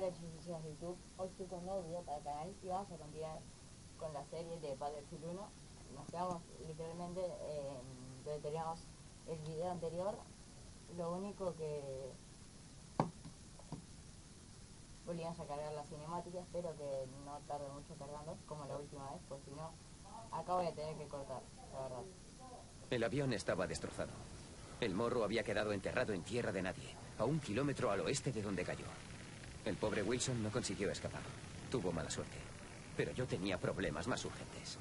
de suscripciones de YouTube. Hoy estoy con nuevo video para el canal y vamos a continuar con la serie de Battlefield 1. Nos quedamos literalmente en donde teníamos el video anterior. Lo único que volvíamos a cargar las cinemáticas, espero que no tarde mucho cargando, como la última vez, pues si no, acá voy a tener que cortar, la verdad. El avión estaba destrozado. El morro había quedado enterrado en tierra de nadie, a un kilómetro al oeste de donde cayó. El pobre Wilson no consiguió escapar. Tuvo mala suerte. Pero yo tenía problemas más urgentes.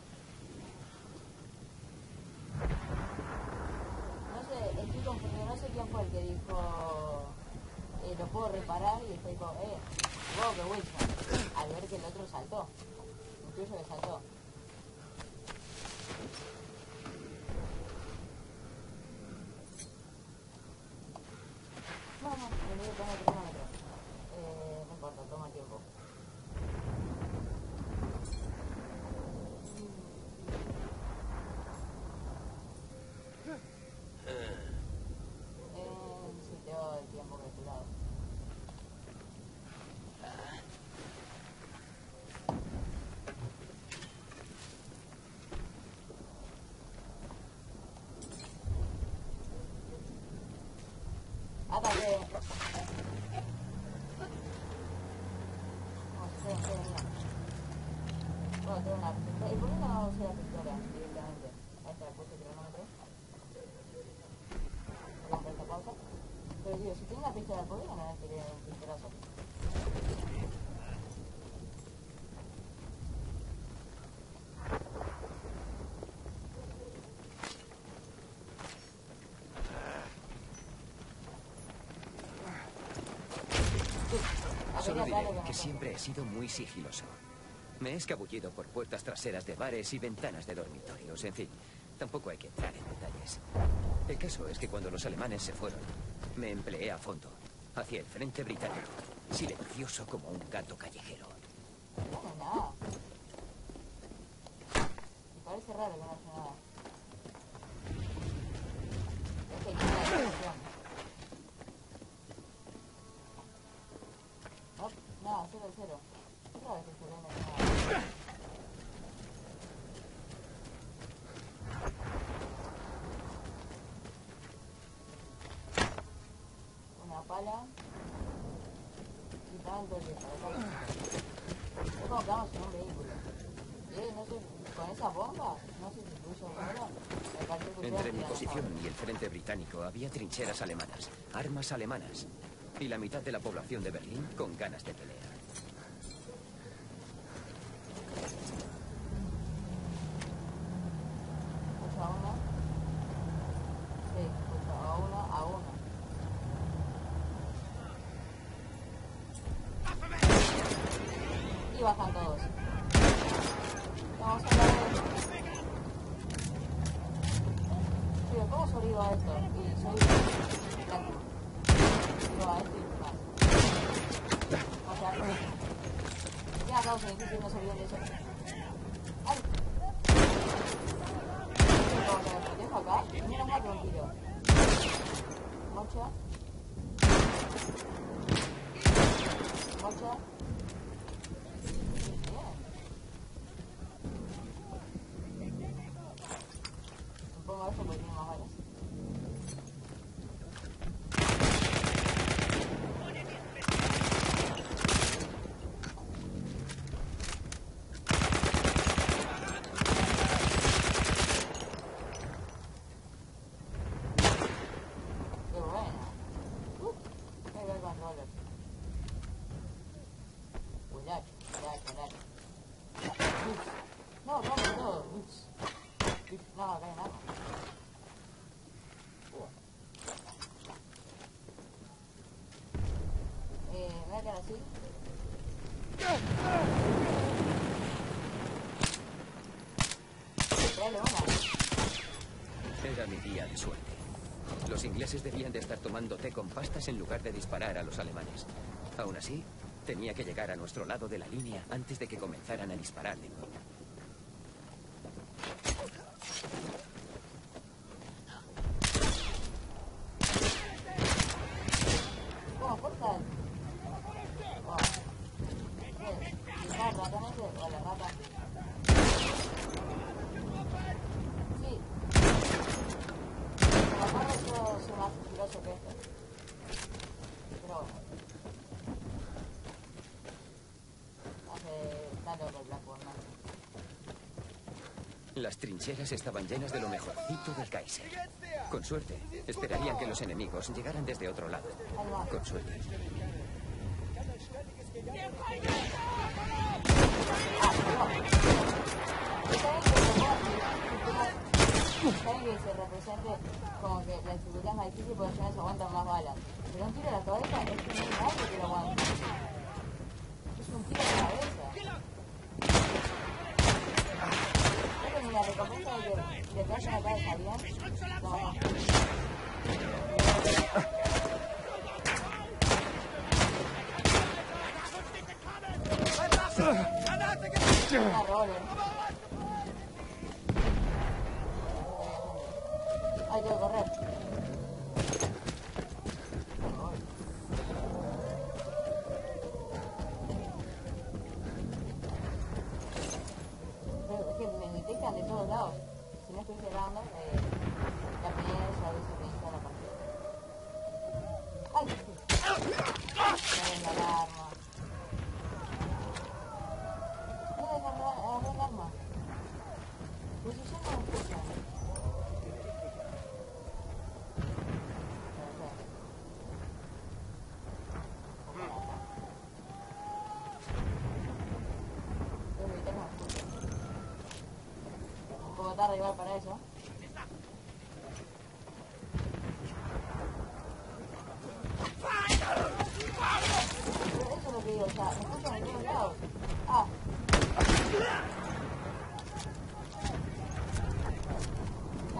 No sé, estoy confundido, no sé quién fue el que dijo, eh, lo puedo reparar y después dijo, eh, wow, que Wilson, al ver que el otro saltó. Incluso que saltó. No, no, me olvidé poner el cronómetro. Eh, no importa, toma tiempo. Eh, sí, tengo el tiempo calculado. Ataque. No sé, sé, mira. Tengo una. ¿Y por qué no usé la pistola directamente? Ahí está, puse cronómetro. A esta pausa. Pero digo, si tengo una pistola, ¿por qué no me un? Solo diré que siempre he sido muy sigiloso. Me he escabullido por puertas traseras de bares y ventanas de dormitorios. En fin, tampoco hay que entrar en detalles. El caso es que cuando los alemanes se fueron, me empleé a fondo, hacia el frente británico, silencioso como un gato callejero. No, no. Me parece raro que no haya nada. Es que hay una dirección. No, cero, cero. Otra vez que se vende nada. Una pala. Es como que vamos en un vehículo. Eh, no sé, con esa bomba, no sé si puso bomba. Entre mi posición y el frente británico había trincheras alemanas, armas alemanas y la mitad de la población de Berlín con ganas de pelea. 哎。Mi día de suerte. Los ingleses debían de estar tomando té con pastas en lugar de disparar a los alemanes. Aún así, tenía que llegar a nuestro lado de la línea antes de que comenzaran a disparar de nuevo. ¿Cómo cortan? Oh. Las trincheras estaban llenas de lo mejorcito del Kaiser. Con suerte, esperarían que los enemigos llegaran desde otro lado. Con suerte. Que se represente como que la dificultad es más difícil porque ya no se aguantan más balas. Pero un tiro a la cabeza es que no hay nadie que lo aguante. Es un tiro a la cabeza. ¿No tenés la recompensa de que le pegas en la cabeza bien? No cerrando, eh, la pienso, a veces me inicia la partida. No la alarma. No arma. Pues si ya no me escucha. Tengo que evitar que me escuche. Un poco tarde igual para eso. Pero eso es lo que digo, o sea, me escuchan en todos lados. Ah.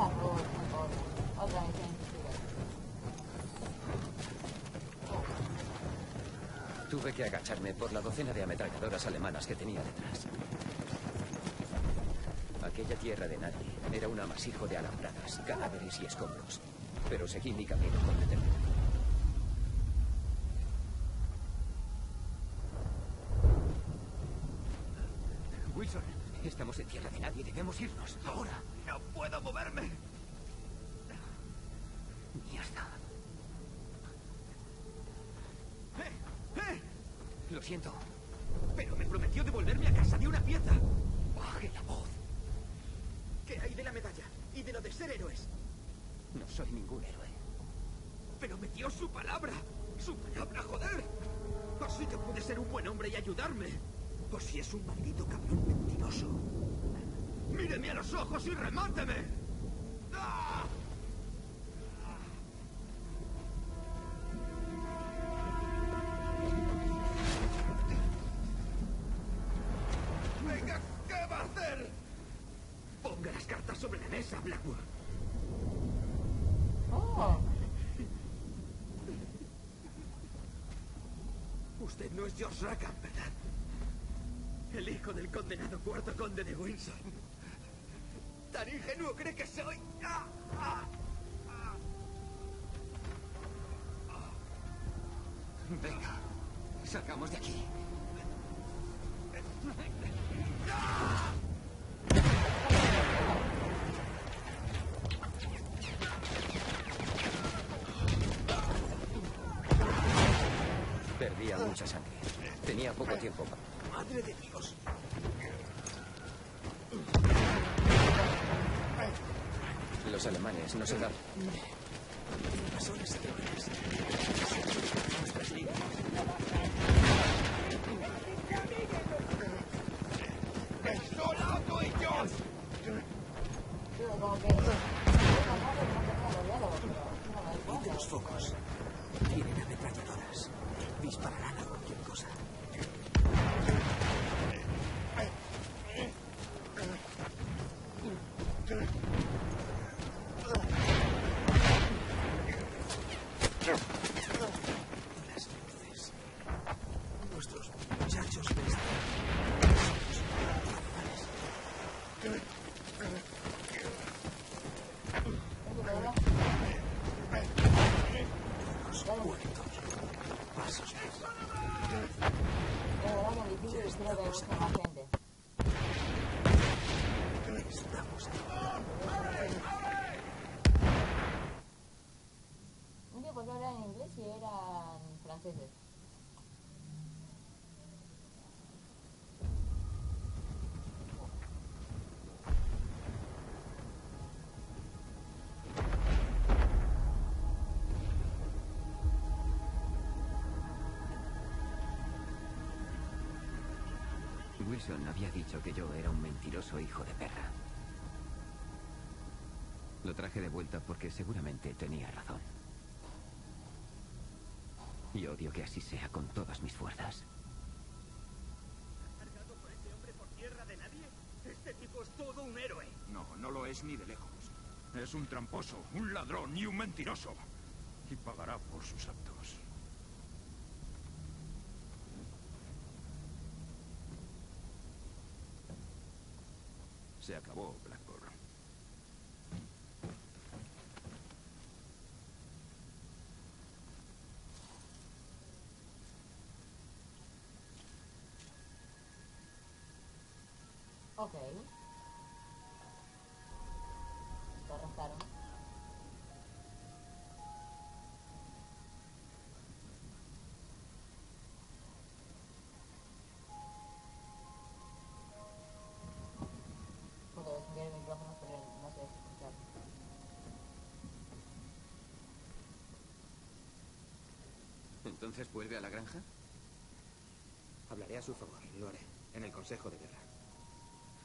Ah, por favor, por favor. Otra misión. Tuve que agacharme por la docena de ametralladoras alemanas que tenía detrás. Aquella tierra de nadie era un amasijo de alambradas, cadáveres y escombros. Pero seguí mi camino con determinación. Wilson, estamos en tierra de nadie, debemos irnos. Ahora. Lo siento. Pero me prometió devolverme a casa de una pieza. Baje la voz. ¿Qué hay de la medalla? ¿Y de lo de ser héroes? No soy ningún héroe. Pero me dio su palabra. Su palabra, joder. Así que puede ser un buen hombre y ayudarme. O si es un maldito cabrón mentiroso. Míreme a los ojos y remáteme. ¡Ah! Mesa, Blackwood. Oh, Usted no es George Rackham, ¿verdad? El hijo del condenado cuarto conde de Windsor. ¿Tan ingenuo cree que soy? ¡Ah! ¡Ah! Venga, salgamos de aquí. Tiempo. ¡Madre de Dios! Los alemanes no se dan. Wilson había dicho que yo era un mentiroso hijo de perra. Lo traje de vuelta porque seguramente tenía razón. Y odio que así sea con todas mis fuerzas. ¿Has cargado con ese hombre por tierra de nadie? Este tipo es todo un héroe. No, no lo es ni de lejos. Es un tramposo, un ladrón y un mentiroso. Y pagará por sus actos. Se acabó, Blackburn. Ok. Lo arrestaron. Puedo encender el micrófono, pero no sé escuchar. ¿Entonces vuelve a la granja? Hablaré a su favor, lo haré, en el Consejo de Guerra.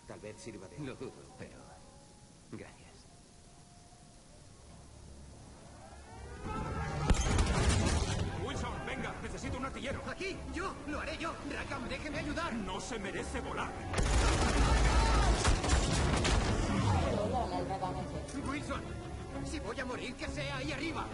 Tal vez sirva de. Lo dudo, pero... Gracias. Wilson, venga, necesito un artillero. Aquí, yo, lo haré yo. Rackham, déjeme ayudar. No se merece volar. Wilson, si voy a morir, que sea ahí arriba.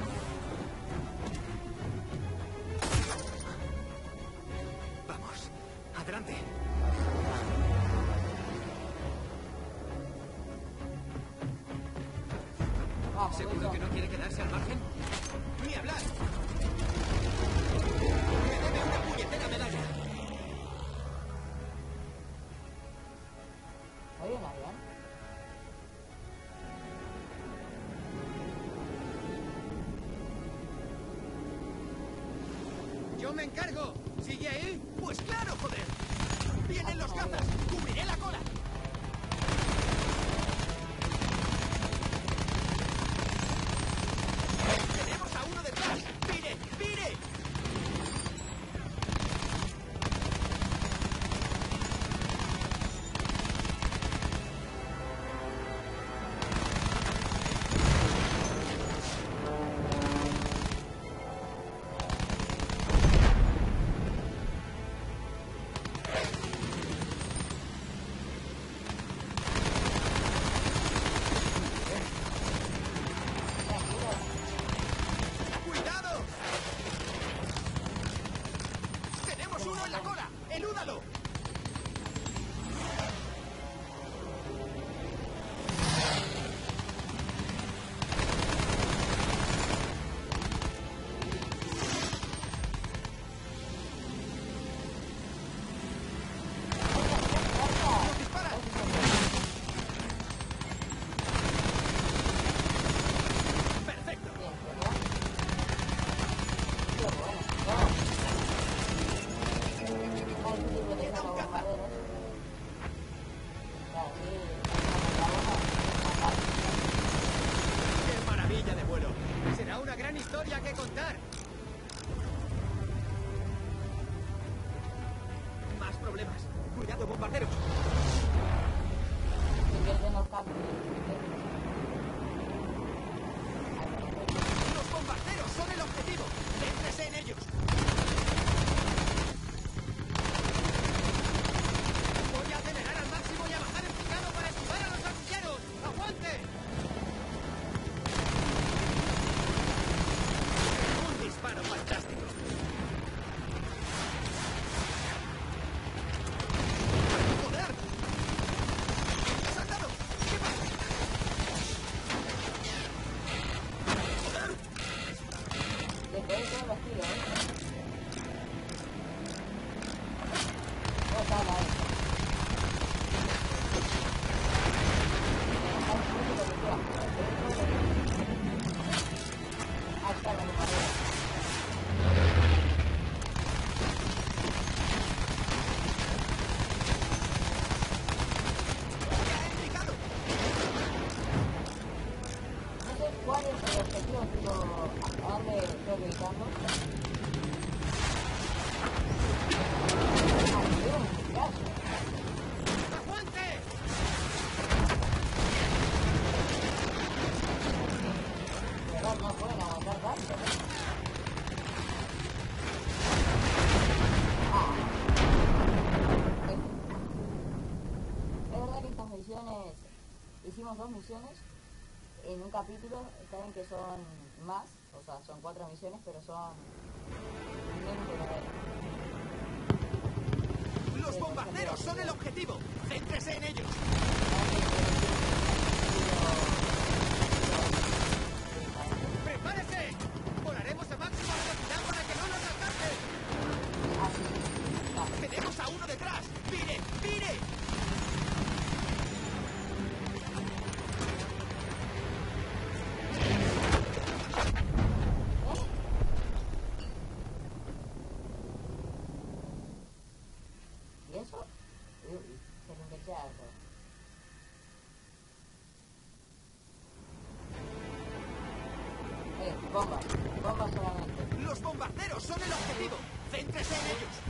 Me encargo! ¿Sigue ahí? capítulos, saben que son más, o sea, son cuatro misiones, pero son menos ¡Los bombarderos son el objetivo! ¡Céntrese en ellos! Bombas, bombas solamente. Los bombarderos son el objetivo. Céntrese en ellos.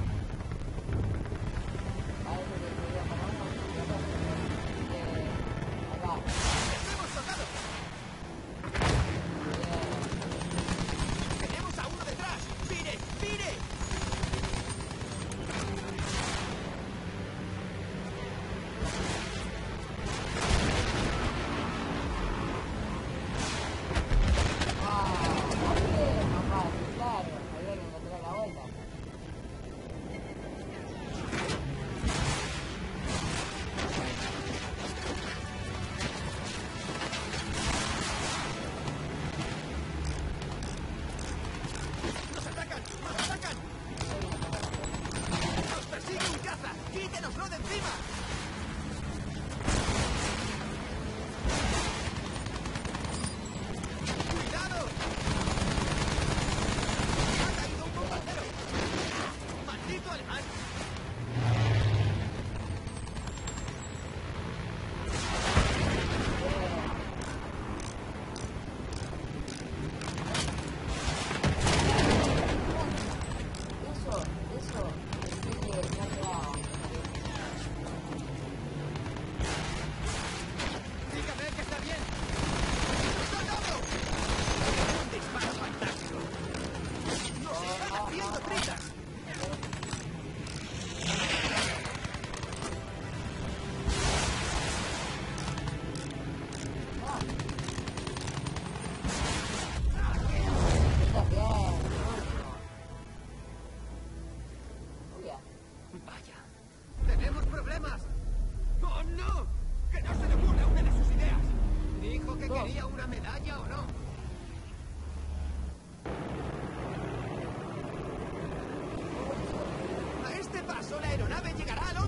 aeronave llegará al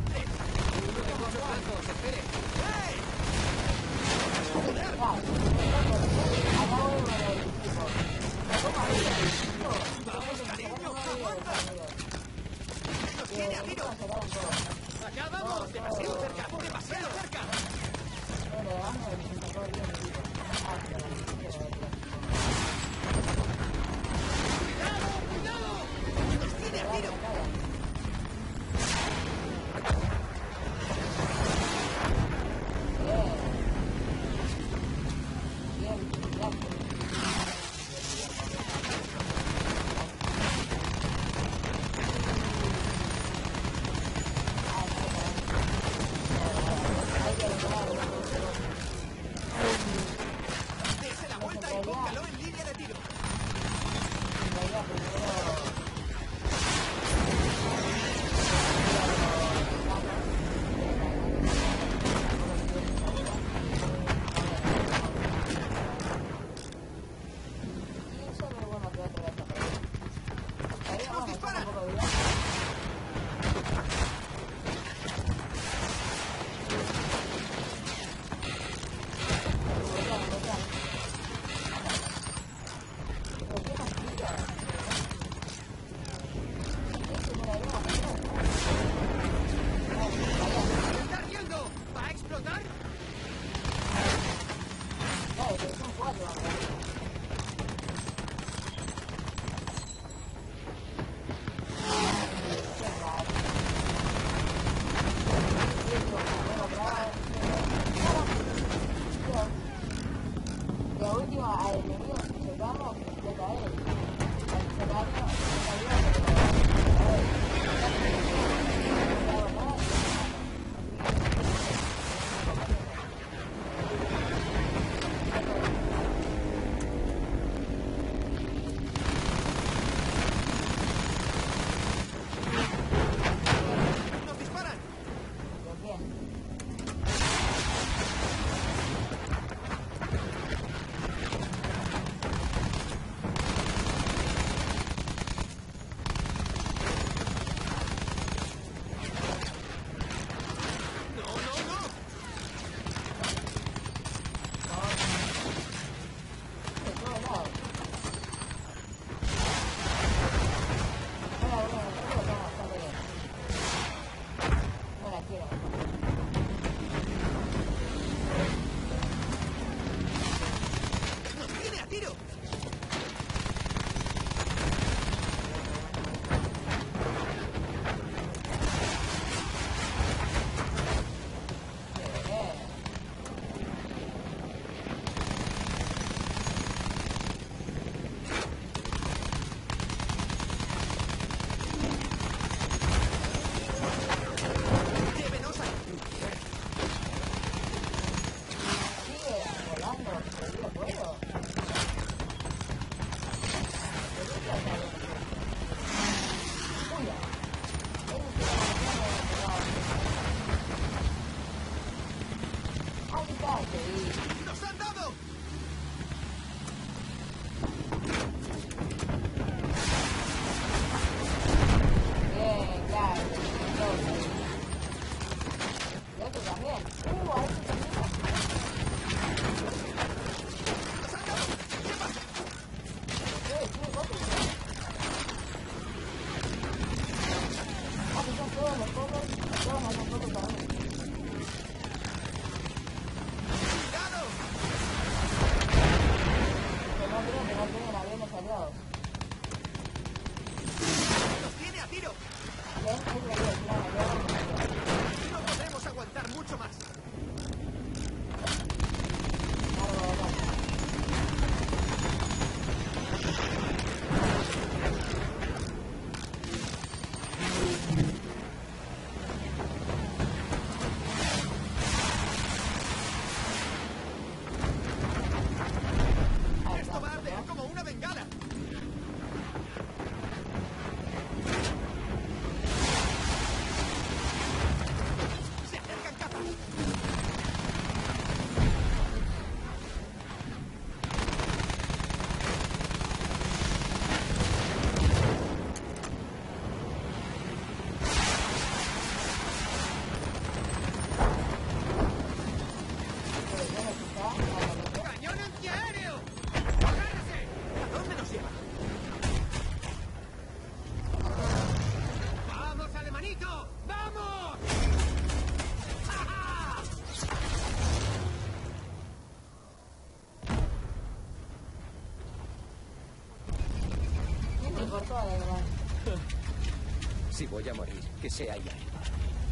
voy a morir, que sea arriba.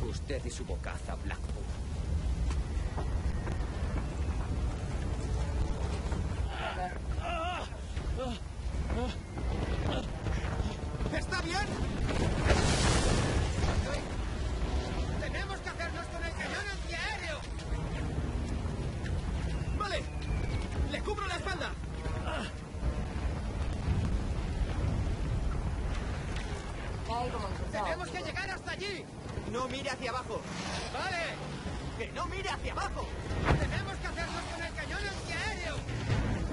Usted y su bocaza Blackpool. ¿Está bien? ¡Tenemos que hacernos con el cañón antiaéreo! Vale, le cubro la espalda. Está ahí como insultado. Tenemos que llegar hasta allí. No mire hacia abajo. Vale. Que no mire hacia abajo. Tenemos que hacernos con el cañón antiaéreo.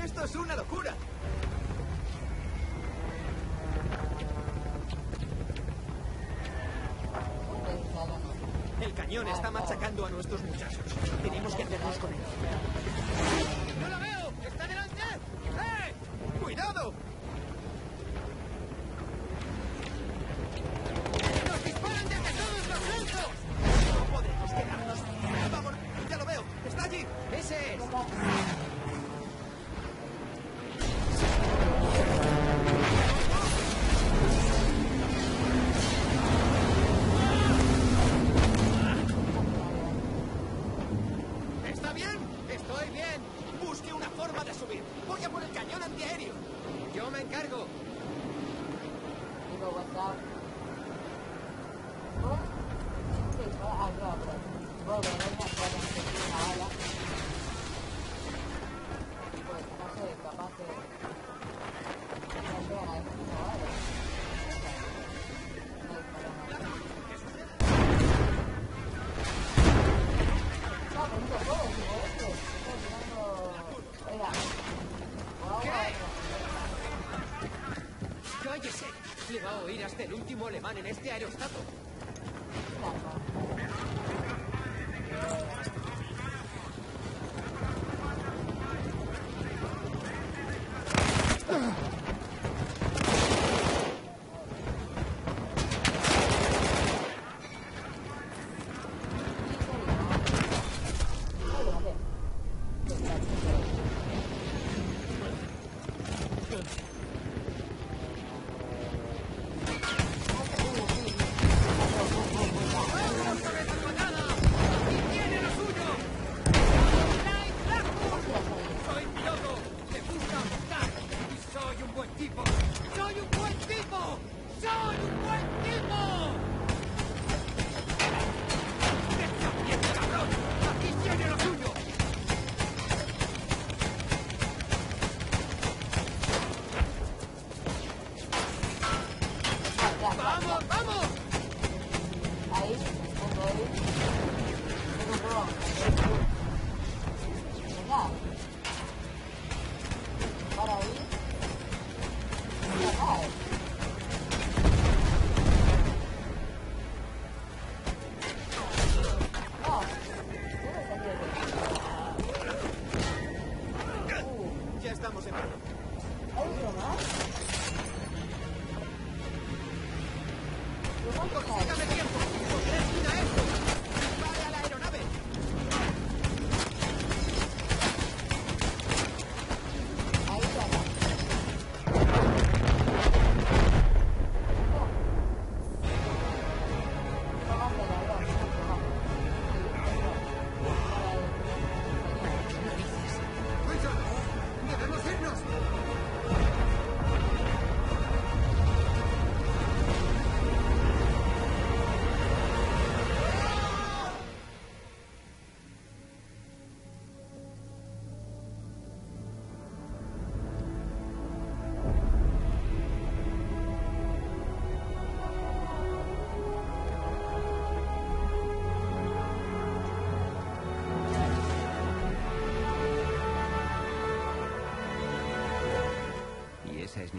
Esto es una locura. El cañón está machacando a nuestros muchachos. Alemán en este aerostato.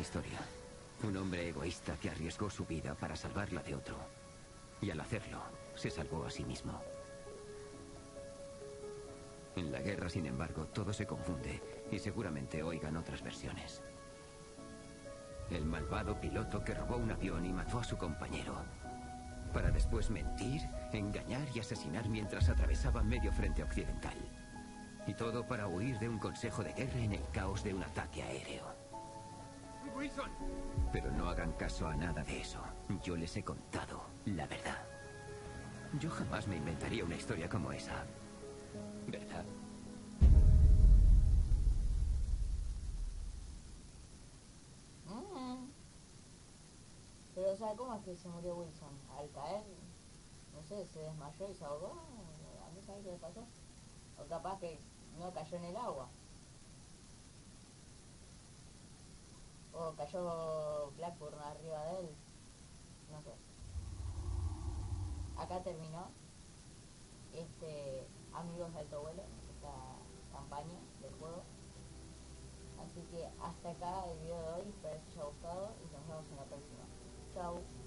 Historia. Un hombre egoísta que arriesgó su vida para salvar la de otro. Y al hacerlo, se salvó a sí mismo. En la guerra, sin embargo, todo se confunde y seguramente oigan otras versiones. El malvado piloto que robó un avión y mató a su compañero. Para después mentir, engañar y asesinar mientras atravesaba medio frente occidental. Y todo para huir de un consejo de guerra en el caos de un ataque aéreo. Wilson. Pero no hagan caso a nada de eso. Yo les he contado la verdad. Yo jamás me inventaría una historia como esa. ¿Verdad? Mm. Pero, o sea, ¿cómo es que se murió Wilson? Al caer, no sé, se desmayó y se ahogó. ¿A mí sabes qué le pasó? O capaz que no cayó en el agua. O cayó Blackburn arriba de él. No sé. Acá terminó este Amigos de Alto Vuelo, esta campaña del juego. Así que hasta acá el video de hoy, espero que os haya gustado y nos vemos en la próxima. Chao.